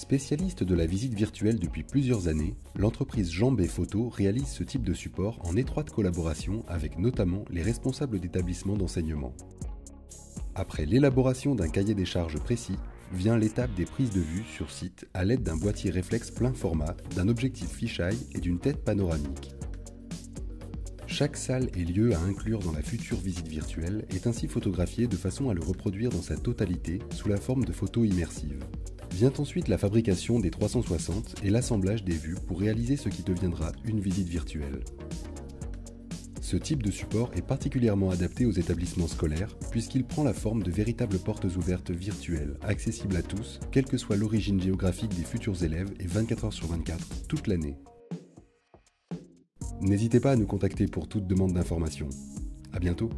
Spécialiste de la visite virtuelle depuis plusieurs années, l'entreprise Jambé Photo réalise ce type de support en étroite collaboration avec notamment les responsables d'établissements d'enseignement. Après l'élaboration d'un cahier des charges précis, vient l'étape des prises de vue sur site à l'aide d'un boîtier réflexe plein format, d'un objectif fisheye et d'une tête panoramique. Chaque salle et lieu à inclure dans la future visite virtuelle est ainsi photographié de façon à le reproduire dans sa totalité sous la forme de photos immersives. Vient ensuite la fabrication des 360 et l'assemblage des vues pour réaliser ce qui deviendra une visite virtuelle. Ce type de support est particulièrement adapté aux établissements scolaires puisqu'il prend la forme de véritables portes ouvertes virtuelles, accessibles à tous, quelle que soit l'origine géographique des futurs élèves et 24 heures sur 24, toute l'année. N'hésitez pas à nous contacter pour toute demande d'information. A bientôt